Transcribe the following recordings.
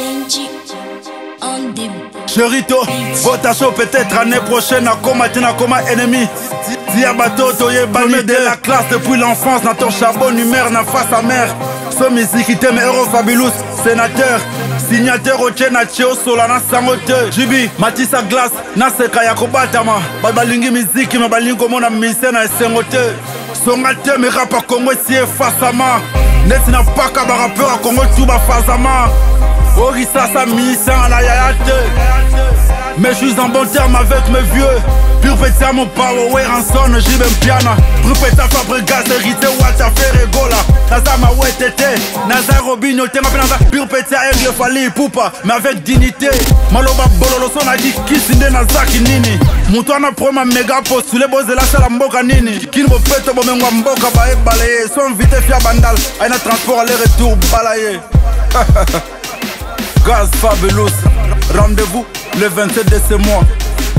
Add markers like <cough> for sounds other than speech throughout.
Benji on the Cherito, votation peut-être année prochaine à combattre na coma ennemi. Dia batoto ye banni de la classe depuis l'enfance dans ton charbon numéro na face à mère. So musique t'aime Euro Fabulous, sénateur. Signateur au na cheo sola na sango te jibi matisa glace naseka ya kobatama bato balingi miziki me balingi komona mise na esengo te songa te merapa kongo esi efasama neti na paka barapeur ya kongo tu bafazama orisasa misa na yaya te mais je suis en bon terme avec mes vieux. Pur petit mon power way ranson jibe mpiana Rupeta Fabregas hérité Wata Ferregola Naza ma wetete Naza Robinho te mpe naza. Pur petit aigle fali pupa Mais avec dignité. Maloba bololo so na di kisi nde nazaki nini Mutu ana proma mega postule bozela sala mboka nini. Kini bopeto bomengwa mboka baebala ye So invité fia bandal Aina transport aller retour bala ye <laughs> Gaz Fabulous. Rendez-vous le 27 de ce mois.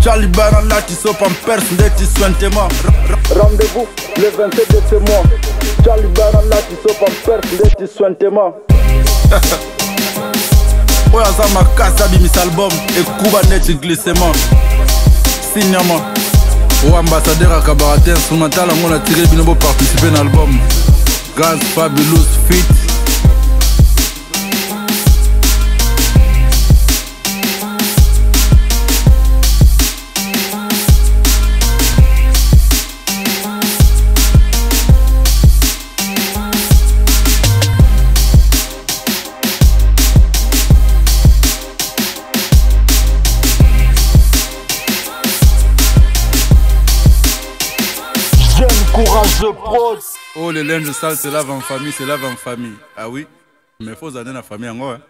Charlie Baran là tu sors en perse tu mains Rendez-vous le 27 de ce mois. Charlie Baran là tu sors en perse tu mains <laughs> oyo aza makasi abimisa album ekuba neti glissement signama oyo ambassadeur akabaratin tala yango natire bino boparticipe na album gaz fabulous fit Oh, le linge sale se lave en famille, se lave en famille. Ah oui Mais faut années la famille en gros. Hein.